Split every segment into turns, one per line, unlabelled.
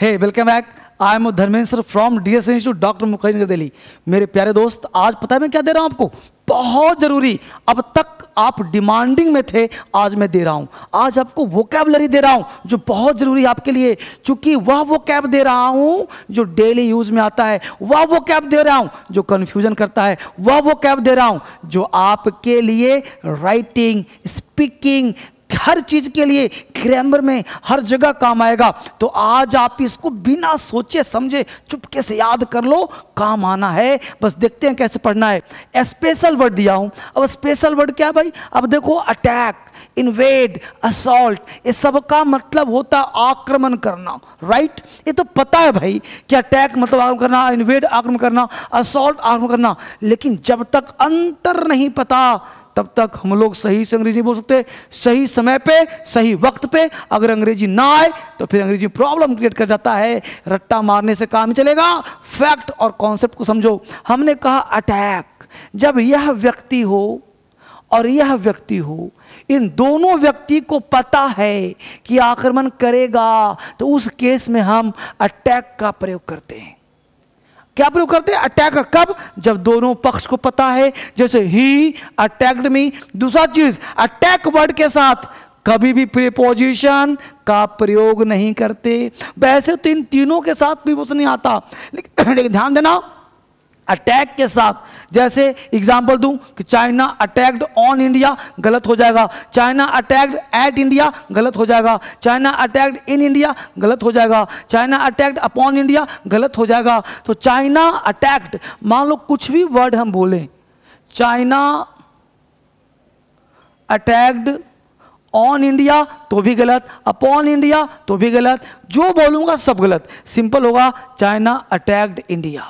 Hey welcome back I am Dharmendra from DS institute doctor Mukherjee Nagar Delhi मेरे प्यारे दोस्त, आज पता है मैं क्या दे रहा हूँ आपको? बहुत ज़रूरी। अब तक आप डिमांडिंग में थे, आज मैं दे रहा हूँ। आज आपको वो कैबलरी दे रहा हूँ, जो बहुत ज़रूरी आपके लिए। चूँकि वह वो कैब दे रहा हूँ, जो डेली यूज़ में आता है, वह वो कैब दे रहा हूँ, जो कन्फ्यूज़न करता है, वह वो कैब दे रहा हूँ, जो आपके लिए राइटिंग स्पीकिंग हर चीज़ के लिए ग्रामर में हर जगह काम आएगा। तो आज आप इसको बिना सोचे, समझे, चुपके से याद कर लो, काम आना है। बस देखते हैं कैसे पढ़ना है। स्पेशल वर्ड दिया हूँ। अब स्पेशल वर्ड क्या भाई? अब देखो अटैक इन्वेड असॉल्ट ये सब का मतलब होता है आक्रमण करना। राइट ये तो पता है भाई कि अटैक मतलब आक्रमण करना इन्वेड आक्रमण करना असॉल्ट आक्रमण करना। लेकिन जब तक अंतर नहीं पता तब तक हम लोग सही से अंग्रेज़ी बोल सकते। सही समय पे, सही वक्त पे अगर अंग्रेज़ी ना आए तो फिर अंग्रेज़ी प्रॉब्लम क्रिएट कर जाता है। रट्टा मारने से काम चलेगा। फैक्ट और कॉन्सेप्ट को समझो। हमने कहा अटैक जब यह व्यक्ति हो और यह व्यक्ति हो, इन दोनों व्यक्ति को पता है कि आक्रमण करेगा तो उस केस में हम अटैक का प्रयोग करते हैं। क्या प्रयोग करते हैं? अटैक कब? जब दोनों पक्ष को पता है, जैसे ही अटैक्ड मी दूसरा चीज़ अटैक वर्ड के साथ, कभी भी प्रिपोजिशन का प्रयोग नहीं करते। वैसे तो इन तीनों के साथ भी नहीं आता। लेकिन ध्यान देना अटैक के साथ। जैसे एग्जांपल दूँ कि चाइना अटैक्ड ऑन इंडिया गलत हो जाएगा। चाइना अटैक्ड एट इंडिया गलत हो जाएगा। चाइना अटैक्ड इन इंडिया गलत हो जाएगा। चाइना अटैक्ड अपॉन इंडिया गलत हो जाएगा। तो चाइना अटैक्ड मान लो कुछ भी वर्ड हम बोलें। चाइना अटैक्ड ऑन इंडिया तो भी गलत। अपॉन इंडिया तो भी गलत। जो बोलूँगा सब गलत। सिंपल होगा चाइना अटैक्ड इंडिया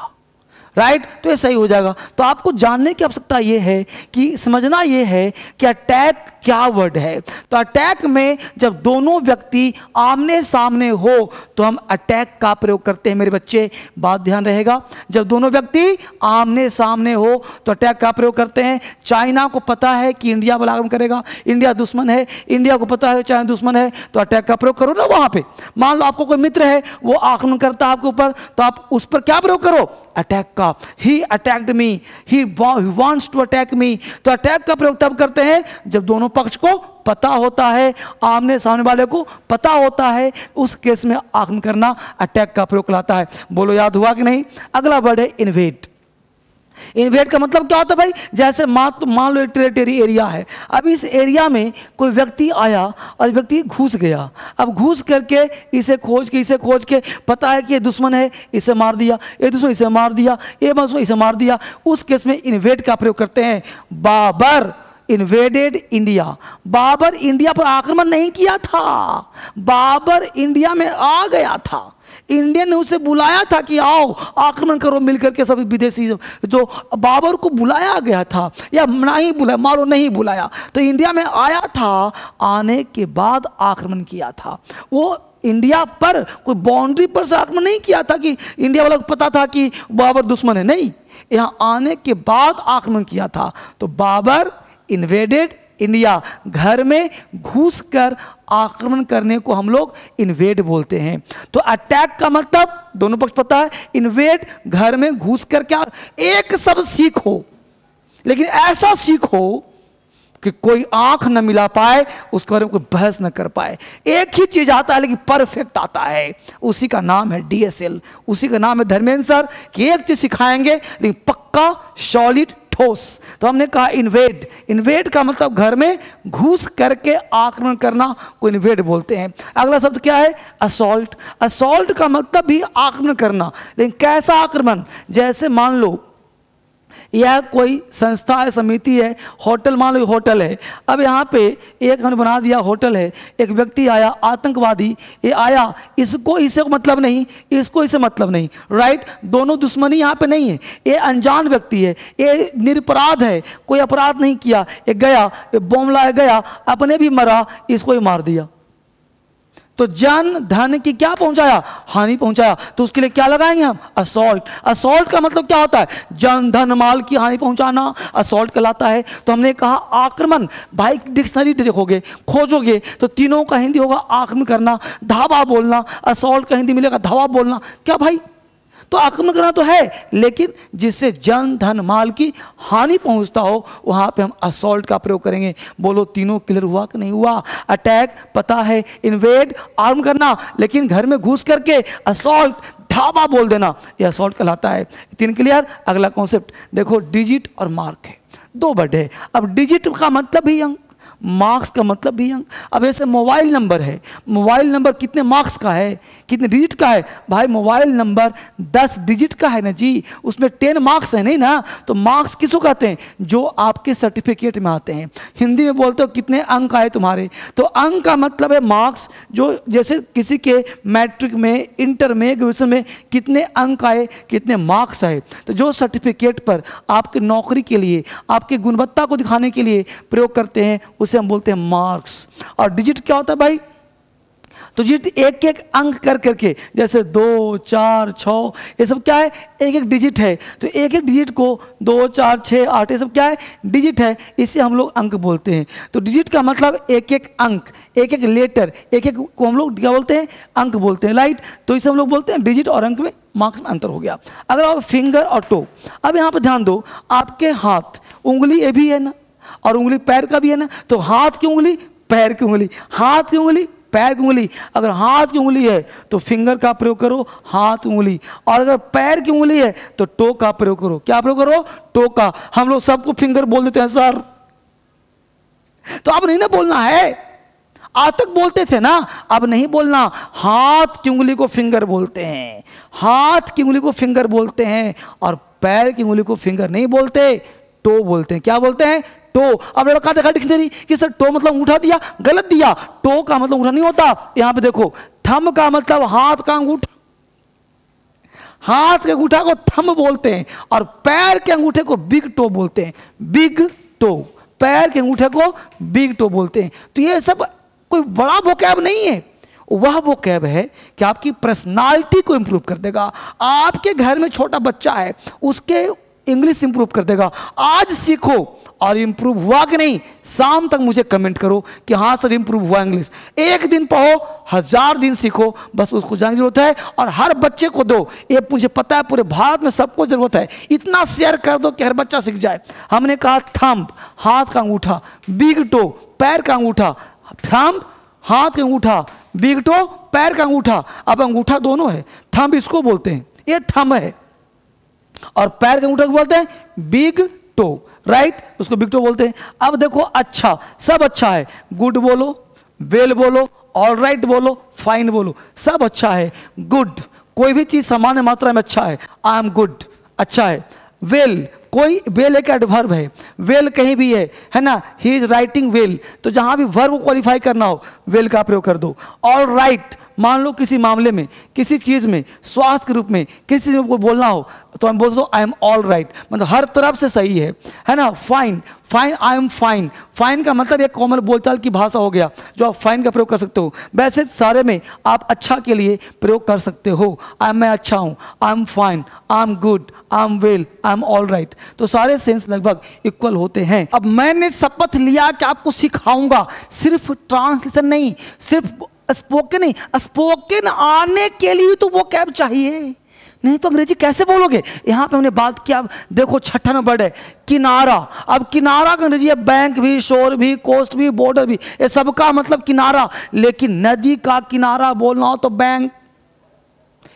राइट तो ये सही हो जाएगा। तो आपको जानने की आवश्यकता ये है कि, समझना ये है कि अटैक क्या वर्ड है। तो अटैक में जब दोनों व्यक्ति आमने सामने हो तो हम अटैक का प्रयोग करते हैं मेरे बच्चे। बात ध्यान रहेगा। जब दोनों व्यक्ति आमने सामने हो तो अटैक का प्रयोग करते हैं। चाइना को पता है कि इंडिया पर आक्रमण करेगा। इंडिया दुश्मन है। इंडिया को पता है चाइना दुश्मन है। तो अटैक का प्रयोग करो ना वहाँ पे। मान लो आपको कोई मित्र है, वो आक्रमण करता है आपके ऊपर तो आप उस पर क्या प्रयोग करो? अटैक का ही attacked me he wants to attack me तो अटैक का प्रयोग तब करते हैं जब दोनों पक्ष को पता होता है, आमने सामने वाले को पता होता है, उस केस में आक्रमण करना अटैक का प्रयोग लाता है। बोलो, याद हुआ कि नहीं? अगला वर्ड है इन्वेट इन्वेट का मतलब क्या होता है भाई? जैसे मान मान लो टेरिटरी एरिया है। अब इस एरिया में कोई व्यक्ति आया और व्यक्ति घुस गया। अब घुस करके इसे खोज के, इसे खोज के पता है कि ये दुश्मन है, इसे मार दिया। ये दुश्मन इसे मार दिया, ये दुश्मन इसे मार दिया। उस केस में इन्वेट का प्रयोग करते हैं। Babur invaded India Babur India पर आक्रमण नहीं किया था। बाबर इंडिया में आ गया था। इंडियन ने उसे बुलाया था कि आओ, आक्रमण करो, मिलकर के सभी विदेशी जो बाबर को बुलाया गया था, या नहीं बुलाया, मारो नहीं बुलाया तो इंडिया में आया था, आने के बाद आक्रमण किया था। वो इंडिया पर कोई बाउंड्री पर से आक्रमण नहीं किया था कि इंडिया वालों को पता था कि बाबर दुश्मन है, नहीं। यहाँ आने के बाद आक्रमण किया था तो बाबर इन्वेडेड इंडिया घर में घुस कर आक्रमण करने को हम लोग इन्वेड बोलते हैं। तो अटैक का मतलब दोनों पक्ष पता है इन्वेड घर में घुस कर क्या, एक सब सीखो लेकिन ऐसा सीखो कि कोई आँख न मिला पाए, उसके बारे में कोई बहस न कर पाए। एक ही चीज़ आता है, लेकिन परफेक्ट आता है। उसी का नाम है डीएसएल उसी का नाम है धर्मेंद्र सर, कि एक चीज़ सिखाएँगे, लेकिन पक्का सॉलिड ठोस तो हमने कहा इन्वेड इन्वेड का मतलब घर में घुस करके आक्रमण करना, को इन्वेड बोलते हैं। अगला शब्द क्या है? असोल्ट असोल्ट का मतलब भी आक्रमण करना। लेकिन कैसा आक्रमण? जैसे मान लो यह कोई संस्था है समिति है, होटल, मान लो होटल है, अब यहाँ पे एक हमने बना दिया होटल है, एक व्यक्ति आया, आतंकवादी, ये आया, इसको इससे मतलब नहीं, इसको, इसे मतलब नहीं राइट दोनों दुश्मनी यहाँ पे नहीं है, ये अनजान व्यक्ति है, ये निरपराध है, कोई अपराध नहीं किया, ये गया, ये बॉम्ब गया, अपने भी मरा, इसको ही मार दिया। तो जन धन की क्या पहुँचाया? हानि पहुँचाया। तो उसके लिए क्या लगाएँगे हम? असॉल्ट असॉल्ट का मतलब क्या होता है? जन धन माल की हानि पहुंचाना। असॉल्ट कहलाता है। तो हमने कहा आक्रमण। भाई डिक्शनरी देखोगे, खोजोगे तो तीनों का हिंदी होगा आक्रमण करना, धावा बोलना। असॉल्ट का हिंदी मिलेगा धावा बोलना। क्या भाई? तो आक्रमण करना तो है, लेकिन जिससे जन, धन, माल की हानि पहुँचता हो, वहाँ पे हम असॉल्ट का प्रयोग करेंगे। बोलो, तीनों क्लियर हुआ कि नहीं हुआ? अटैक पता है इन्वेड आर्म करना, लेकिन घर में घुस करके असॉल्ट ढाबा बोल देना यह असॉल्ट कहलाता है। तीन क्लियर? अगला कॉन्सेप्ट देखो डिजिट और मार्क है। दो है अब डिजिट का मतलब ही अंक। मार्क्स का मतलब भी अंक अब ऐसे मोबाइल नंबर है। मोबाइल नंबर कितने मार्क्स का है? कितने डिजिट का है? भाई मोबाइल नंबर दस डिजिट का है ना जी। उसमें टेन मार्क्स है नहीं ना? तो मार्क्स किसको कहते हैं? जो आपके सर्टिफिकेट में आते हैं। हिंदी में बोलते हो, कितने अंक आए तुम्हारे? तो अंक का मतलब है मार्क्स जो जैसे किसी के मैट्रिक में इंटर में ग्रेजुएशन में कितने अंक आए, कितने मार्क्स आए। तो जो सर्टिफिकेट पर आपके नौकरी के लिए, आपकी गुणवत्ता को दिखाने के लिए प्रयोग करते हैं, उसे हम बोलते हैं मार्क्स और डिजिट क्या होता है भाई? तो डिजिट एक एक अंक कर करके, जैसे दो, चार छ ये सब क्या है? एक एक डिजिट है. तो एक एक डिजिट को दो, चार छः आठ, ये सब क्या है? डिजिट है. इसे हम लोग अंक बोलते हैं. तो डिजिट का मतलब एक एक अंक एक एक लेटर एक एक को हम लोग क्या बोलते हैं? अंक बोलते हैं. राइट तो इसे हम लोग बोलते हैं डिजिट और अंक में मार्क्स में अंतर हो गया. अगर आप फिंगर और टो अब यहाँ पर ध्यान दो, आपके हाथ, उंगली ये भी है ना? और उंगली पैर का भी है ना तो हाथ की उंगली, पैर की उंगली। हाथ की उंगली, पैर की उंगली। अगर हाथ की उंगली है तो फिंगर का प्रयोग करो, हाथ उंगली। और अगर पैर की उंगली है तो टो का प्रयोग करो। क्या प्रयोग करो? टो का हम लोग सबको फिंगर बोल देते हैं, सर। तो अब नहीं ना बोलना है। आज तक बोलते थे ना, अब नहीं बोलना। हाथ की उंगली को फिंगर बोलते हैं। हाथ की उंगली को फिंगर बोलते हैं। और पैर की उंगली को फिंगर नहीं बोलते, टो बोलते हैं। क्या बोलते हैं? टो। अब लड़का देखा डिक्शनरी कि सर टो मतलब उठा दिया, गलत दिया। टो का मतलब उठा नहीं होता। यहाँ पे देखो, थम का मतलब हाथ का अंगूठा। हाथ के अंगूठा को थम बोलते हैं और पैर के अंगूठे को बिग टो बोलते हैं। Big toe. पैर के अंगूठे को बिग टो बोलते हैं। तो ये सब कोई बड़ा वोकैब नहीं है। वह वो कैब है कि आपकी पर्सनालिटी को इंप्रूव कर देगा। आपके घर में छोटा बच्चा है, उसके इंग्लिश इंप्रूव कर देगा। आज सीखो और इंप्रूव हुआ कि नहीं, शाम तक मुझे कमेंट करो कि हाँ सर इंप्रूव हुआ इंग्लिश एक दिन पढ़ो, हज़ार दिन सीखो, बस उसको जानने की ज़रूरत है और हर बच्चे को दो। ये मुझे पता है, पूरे भारत में सबको ज़रूरत है। इतना शेयर कर दो कि हर बच्चा सीख जाए। हमने कहा थम्ब हाथ का अंगूठा बिग टो पैर का अंगूठा थम्ब हाथ का अंगूठा बिग टो पैर का अंगूठा। अब अंगूठा दोनों है। थम्ब इसको बोलते हैं। ये थम्ब है। और पैर के अंगूठे को बोलते हैं बिग टो राइट उसको बिग टो बोलते हैं। अब देखो अच्छा सब अच्छा है। गुड बोलो वेल बोलो ऑल राइट बोलो फाइन बोलो। सब अच्छा है। गुड कोई भी चीज़ सामान्य मात्रा में अच्छा है। आई एम गुड अच्छा है। वेल कोई वेल एक एडवर्ब है। वेल कहीं भी है। है ना? ही इज़ राइटिंग वेल तो जहाँ भी वर्ब क्वालिफाई करना हो वेल का प्रयोग कर दो। ऑल राइट मान लो किसी मामले में, किसी चीज़ में, स्वास्थ्य के रूप में, किसी चीज़ में कोई बोलना हो तो हम बोलते हो आई एम ऑल राइट मतलब हर तरफ़ से सही है। है ना? Fine fine I am fine fine का मतलब एक कॉमन बोलचाल की भाषा हो गया, जो आप फाइन का प्रयोग कर सकते हो। वैसे सारे में आप अच्छा के लिए प्रयोग कर सकते हो। आई एम मैं अच्छा हूँ। I am fine I am good I am well I am all right तो सारे सेंस लगभग इक्वल होते हैं। अब मैंने शपथ लिया कि आपको सिखाऊँगा। सिर्फ़ ट्रांसलेशन नहीं, सिर्फ़ स्पोकन स्पोकन आने के लिए तो वो कैब चाहिए। नहीं तो अंग्रेज़ी कैसे बोलोगे? यहाँ पे हमने बात किया देखो छठा नंबर है, किनारा। अब किनारा का अंग्रेज़ी है बैंक भी शोर भी कोस्ट भी बॉर्डर भी, ये सबका मतलब किनारा। लेकिन नदी का किनारा बोलना हो तो bank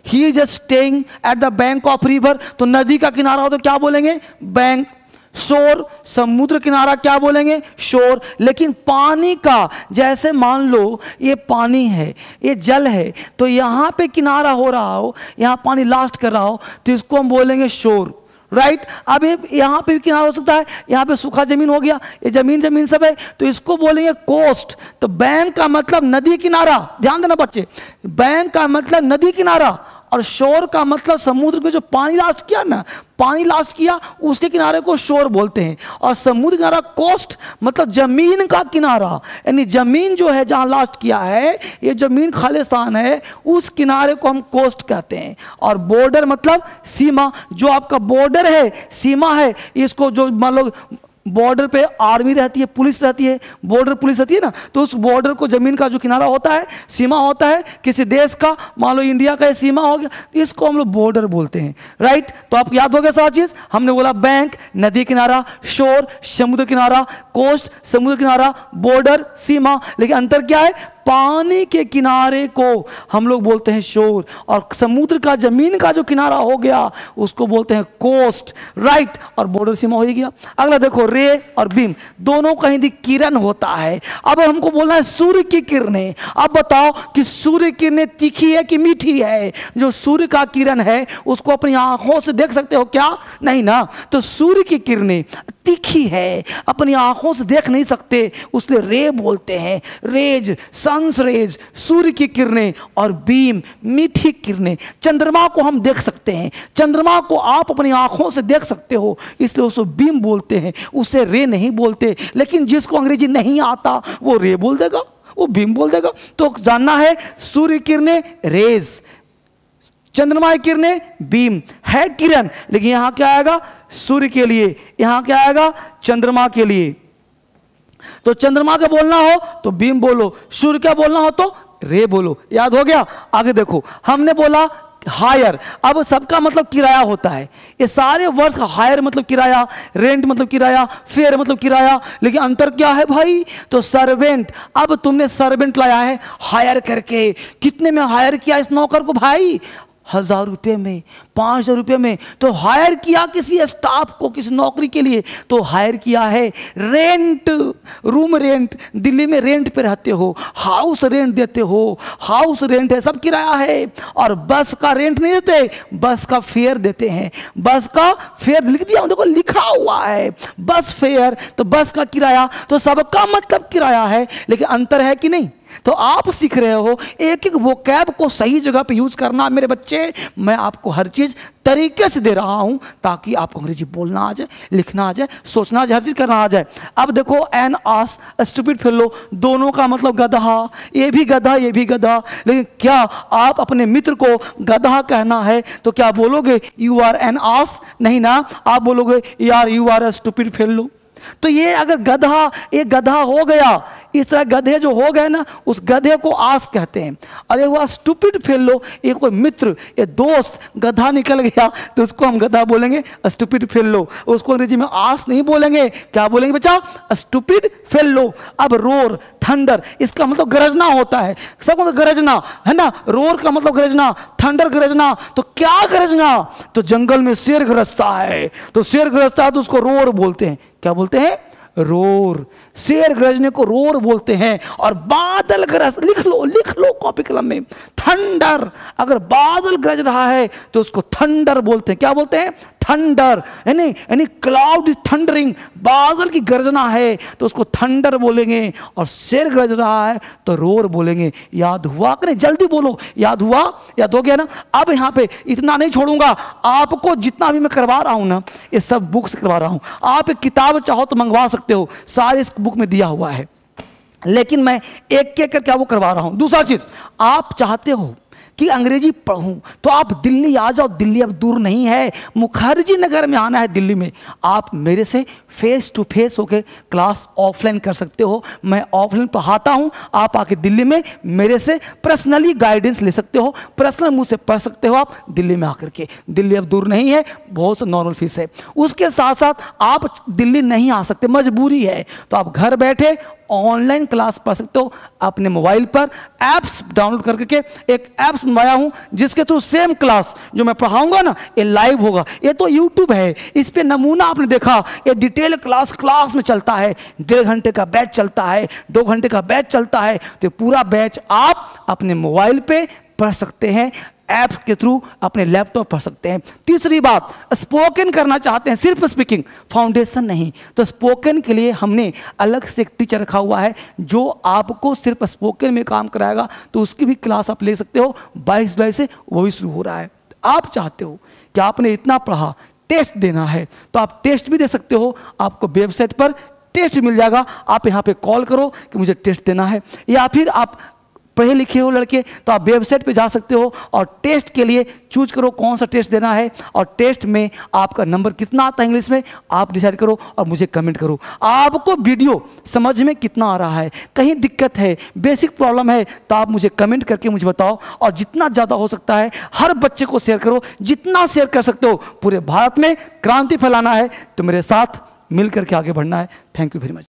he just staying at the bank of river तो नदी का किनारा हो तो क्या बोलेंगे? बैंक शोर समुद्र किनारा क्या बोलेंगे? शोर। लेकिन पानी का, जैसे मान लो ये पानी है, ये जल है तो यहाँ पे किनारा हो रहा हो, यहाँ पानी लास्ट कर रहा हो तो इसको हम बोलेंगे शोर। राइट अब ये यहाँ पे भी किनारा हो सकता है, यहाँ पे सूखा ज़मीन हो गया, ये ज़मीन ज़मीन सब है तो इसको बोलेंगे कोस्ट तो बैंक का मतलब नदी किनारा। ध्यान देना बच्चे बैंक का मतलब नदी किनारा। और शोर का मतलब समुद्र में जो पानी लास्ट किया ना, पानी लास्ट किया, उसके किनारे को शोर बोलते हैं। और समुद्र किनारा कोस्ट मतलब ज़मीन का किनारा, यानी ज़मीन जो है जहाँ लास्ट किया है, ये ज़मीन खालिस्तान है, उस किनारे को हम कोस्ट कहते हैं। और बॉर्डर मतलब सीमा, जो आपका बॉर्डर है, सीमा है, इसको जो मान लो बॉर्डर पे आर्मी रहती है, पुलिस रहती है, बॉर्डर पुलिस रहती है ना तो उस बॉर्डर को, ज़मीन का जो किनारा होता है, सीमा होता है, किसी देश का, मान लो इंडिया का ये सीमा हो गया तो इसको हम लोग बॉर्डर बोलते हैं राइट तो आप याद हो गया सारा चीज़? हमने बोला बैंक नदी किनारा शोर समुद्र किनारा कोस्ट समुद्र किनारा बॉर्डर सीमा, लेकिन अंतर क्या है? पानी के किनारे को हम लोग बोलते हैं शोर, और समुद्र का, ज़मीन का जो किनारा हो गया, उसको बोलते हैं कोस्ट, राइट, और बॉर्डर सीमा हो गया। अगला देखो, रे और बीम दोनों कहीं दी किरण होता है। अब हमको बोलना है सूर्य की किरणें। अब बताओ कि सूर्य किरणें तीखी है कि मीठी है? जो सूर्य का किरण है, उसको अपनी आँखों से देख सकते हो क्या? नहीं ना। तो सूर्य की किरणें तीखी है, अपनी आँखों से देख नहीं सकते, उसलिए रे बोलते हैं। रेज सन्स रेज, सूर्य की किरणें और बीम, मीठी किरणें। चंद्रमा को हम देख सकते हैं। चंद्रमा को आप अपनी आँखों से देख सकते हो, इसलिए उसको बीम बोलते हैं। उसे रे नहीं बोलते, लेकिन जिसको अंग्रेज़ी नहीं आता, वो रे बोल देगा, वो बीम बोल देगा। तो जानना है, सूर्य किरणें रेज, चंद्रमा की किरणें बीम, है किरण। लेकिन यहाँ क्या आएगा? सूर्य के लिए। यहाँ क्या आएगा? चंद्रमा के लिए। तो चंद्रमा का बोलना हो तो बीम बोलो, सूर्य का बोलना हो तो रे बोलो। याद हो गया? आगे देखो, हमने बोला हायर अब सबका मतलब किराया होता है। ये सारे वर्ष हायर मतलब किराया रेंट मतलब किराया फेयर मतलब किराया, लेकिन अंतर क्या है भाई? तो सर्वेंट अब तुमने सर्वेंट लाया है हायर करके। कितने में हायर किया इस नौकर को भाई? हज़ार रुपये में, पाँच हज़ार रुपये में तो हायर किया किसी स्टाफ को, किसी नौकरी के लिए तो हायर किया है रेंट रूम रेंट दिल्ली में रेंट पे रहते हो हाउस रेंट देते हो हाउस रेंट है, सब किराया है, और बस का रेंट नहीं देते, बस का फेयर देते हैं, बस का फेयर लिख दिया, देखो लिखा हुआ है, बस फेयर तो बस का किराया तो सबका मतलब किराया है, लेकिन अंतर है कि नहीं? तो आप सीख रहे हो, एक एक वो कैब को सही जगह पे यूज़ करना। मेरे बच्चे, मैं आपको हर चीज़ तरीके से दे रहा हूँ ताकि आपको अंग्रेज़ी बोलना आ जाए, लिखना आ जाए, सोचना आ जाए, हर चीज़ करना आ जाए। अब देखो एन आस स्टूपिड लो दोनों का मतलब गधा। ये भी गधा, ये भी गधा। लेकिन क्या आप अपने मित्र को गधा कहना है? तो क्या बोलोगे यू आर एन आस नहीं ना। आप बोलोगे, यार यू आर स्टूपिड लो तो ये अगर गधा एक गधा हो गया इस तरह गधे जो हो गए ना, उस गधे को आस कहते हैं। अरे वह स्टूपिड फेल लो। ये कोई मित्र, ये दोस्त गधा निकल गया तो उसको हम गधा बोलेंगे स्टूपिड फेल लो। उसको अंग्रेज़ी में आस नहीं बोलेंगे। क्या बोलेंगे बच्चा? स्टूपिड फेल लो। अब रोर थंडर इसका मतलब गरजना होता है। सब मतलब गरजना, है ना? रोर का मतलब गरजना थंडर गरजना तो क्या गरजना? तो जंगल में शेर गरजता है। तो शेर गरजता है तो उसको रोर बोलते हैं। क्या बोलते हैं? रोर, शेर गरजने को रोर बोलते हैं और बादल गरज लिख लो लिख लो कॉपी कलम में, थंडर, अगर बादल गरज रहा है तो उसको थंडर बोलते हैं। क्या बोलते हैं? थंडर यानी यानी क्लाउड थंडरिंग बादल की गर्जना है तो उसको थंडर बोलेंगे, और शेर गरज रहा है तो रोर बोलेंगे, याद हुआ? कि नहीं जल्दी बोलो, याद हुआ? याद हो गया ना? अब यहाँ पे इतना नहीं छोड़ूँगा, आपको जितना भी मैं करवा रहा हूँ ना, ये सब बुक्स करवा रहा हूँ। आप एक किताब चाहो तो मंगवा सकते हो, सारे इस बुक में दिया हुआ है। लेकिन मैं एक एक करके वो करवा रहा हूँ। दूसरा चीज़, आप चाहते हो कि अंग्रेज़ी पढ़ूं तो आप दिल्ली आ जाओ। दिल्ली अब दूर नहीं है। मुखर्जी नगर में आना है दिल्ली में। आप मेरे से फेस टू फेस होकर क्लास ऑफलाइन कर सकते हो। मैं ऑफलाइन पढ़ाता हूँ। आप आके दिल्ली में मेरे से पर्सनली गाइडेंस ले सकते हो। पर्सनल मुझसे पढ़ सकते हो आप दिल्ली में आकर के। दिल्ली अब दूर नहीं है। बहुत नॉर्मल फ़ीस है। उसके साथ साथ आप दिल्ली नहीं आ सकते। मजबूरी है। तो आप घर बैठे ऑनलाइन क्लास पढ़ सकते हो अपने मोबाइल पर ऐप्स डाउनलोड करके एक ऐप्स मंगाया हूँ, जिसके थ्रू सेम क्लास जो मैं पढ़ाऊँगा ना, ये लाइव होगा। ये तो यूट्यूब है। इस पर नमूना आपने देखा, ये डिटेल क्लास क्लास में चलता है। डेढ़ घंटे का बैच चलता है, दो घंटे का बैच चलता है। तो पूरा बैच आप अपने मोबाइल पे पढ़ सकते हैं, ऐप्स के थ्रू अपने लैपटॉप पढ़ सकते हैं। तीसरी बात स्पोकन करना चाहते हैं, सिर्फ़ स्पीकिंग फाउंडेशन नहीं। तो स्पोकन के लिए हमने अलग से एक टीचर रखा हुआ है, जो आपको सिर्फ़ स्पोकन में काम कराएगा तो उसकी भी क्लास आप ले सकते हो। बाईस जुलाई से वो भी शुरू हो रहा है। आप चाहते हो कि आपने इतना पढ़ा टेस्ट देना है तो आप टेस्ट भी दे सकते हो। आपको वेबसाइट पर टेस्ट मिल जाएगा। आप यहाँ पे कॉल करो कि मुझे टेस्ट देना है, या फिर आप पढ़े लिखे हो लड़के तो आप वेबसाइट पे जा सकते हो और टेस्ट के लिए चूज़ करो कौन सा टेस्ट देना है और टेस्ट में आपका नंबर कितना आता है इंग्लिश में, आप डिसाइड करो और मुझे कमेंट करो। आपको वीडियो समझ में कितना आ रहा है, कहीं दिक्कत है, बेसिक प्रॉब्लम है तो आप मुझे कमेंट करके मुझे बताओ और जितना ज़्यादा हो सकता है, हर बच्चे को शेयर करो, जितना शेयर कर सकते हो, पूरे भारत में क्रांति फैलाना है तो मेरे साथ मिल करके आगे बढ़ना है। Thank you very much